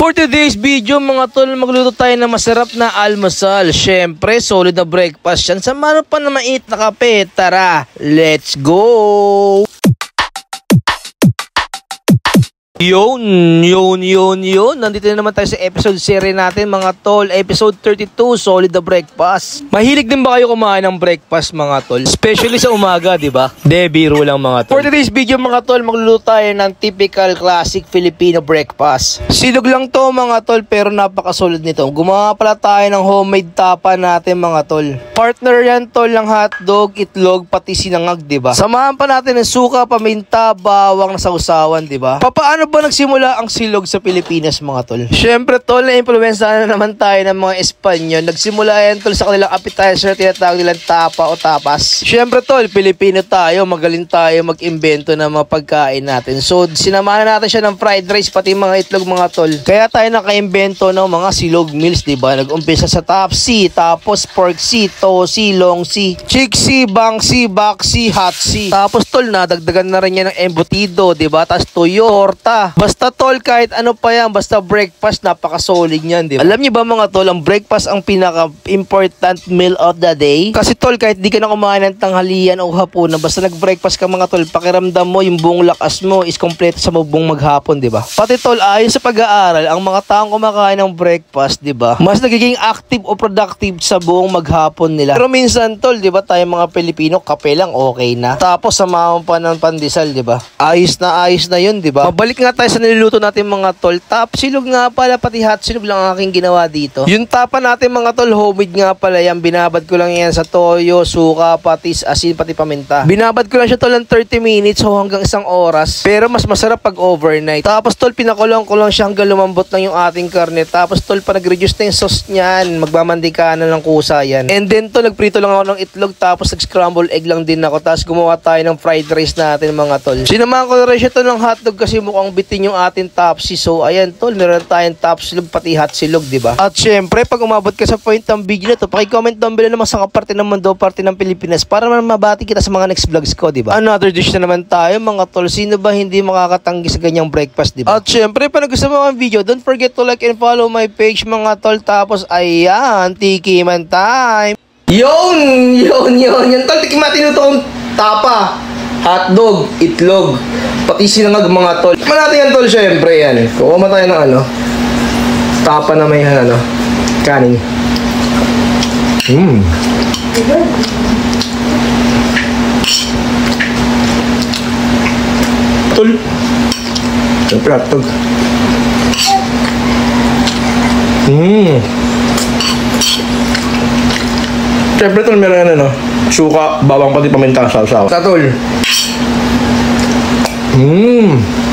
For today's video mga tol, magluto tayo ng masarap na almusal. Siyempre, solid na breakfast yan. Samahan pa na mait na kape. Tara, let's go! Yun, yun, yun, yun. Nandito na naman tayo sa episode series natin mga tol. Episode 32, Solid the Breakfast. Mahilig din ba kayo kumain ng breakfast mga tol? Especially sa umaga, di ba? De, biro lang mga tol. For today's video mga tol, magluluto tayo ng typical classic Filipino breakfast. Silog lang to mga tol, pero napakasolid nito. Gumawa pala tayo ng homemade tapa natin mga tol. Partner yan tol ng hotdog, itlog, pati sinangag, di ba? Samahan pa natin ng suka, paminta, bawang na sausawan, di ba? Papaano ba nagsimula ang silog sa Pilipinas mga tol? Siyempre tol, na-influensya na naman tayo ng mga Espanyol. Nagsimula yan tol sa kanilang appetizer, tinatawag nilang tapa o tapas. Siyempre tol, Pilipino tayo, magaling tayo mag-imbento ng mga pagkain natin. So, sinamahan natin siya ng fried rice, pati mga itlog mga tol. Kaya tayo naka-imbento ng mga silog meals, di ba? Nag-umpisa sa C, tapos pork C, tosi, long C, chick C, bang C, back C, hot C. Tapos tol, nadagdagan na rin yan ng embutido, di ba? Tapos toyo, Basta tol, kahit ano pa yan, basta breakfast, napaka-solid niyan, di ba? Alam niyo ba mga tol, ang breakfast ang pinaka-important meal of the day? Kasi tol, kahit di ka na kumain ng tanghalian o hapunan, basta nag-breakfast ka mga tol, pakiramdam mo, yung buong lakas mo is kompleto sa buong maghapon, di ba? Pati tol, ayon sa pag-aaral, ang mga taong kumakain ng breakfast, di ba? Mas nagiging active o productive sa buong maghapon nila. Pero minsan tol, di ba, tayo mga Pilipino, kape lang okay na. Tapos samahan pa ng pandesal, di ba? Ayos na ayos na yun, di ba? Mabalik nga tayo sa niluluto natin mga tol. Tap silog nga pala, pati hot silog lang ang aking ginawa dito. Yung tapa natin mga tol, homemade nga pala yan. Binabad ko lang yan sa toyo, suka, patis, asin, pati paminta. Binabad ko lang siya tol ng 30 minutes o hanggang isang oras. Pero mas masarap pag overnight. Tapos tol, pinakulong ko lang siya hanggang lumambot lang yung ating karne. Tapos tol, pa nag-reduce na yung sauce niyan. Magmamandika na ng kusa yan. And then tol, nagprito lang ako ng itlog. Tapos nag-scramble egg lang din ako. Tapos gumawa tayo ng fried rice natin mga tol. Sinamahan ko na rin siya tol ng hotdog kasi mukhang bitin yung ating topsy. So, ayan tol, meron tayong top silog pati hot silog, di ba? At syempre, pag umabot ka sa point ng video na to, paki-comment down below naman sa parte ng mundo, parte ng Pilipinas para naman mabati kita sa mga next vlogs ko, di ba? Another dish na naman tayo, mga tol. Sino ba hindi makakatanggi sa ganyang breakfast, di ba? At syempre, pa gusto mo ang video, don't forget to like and follow my page, mga tol. Tapos, ayan, tiki man time. Yun! Yun, yun, yun. Tol, tikimatin nito kong tapa hotdog, itlog, pati sinangag mga tol. Tikman natin yan tol, syempre yan. Kuha tayo ng ano, tapa na may ano, kanin. Mmm. Tol. Siyempre hotdog. Mmm. Siyempre tol, meron yan ano, suka, bawang pati paminta, sausaw. Sa tol. Mmm.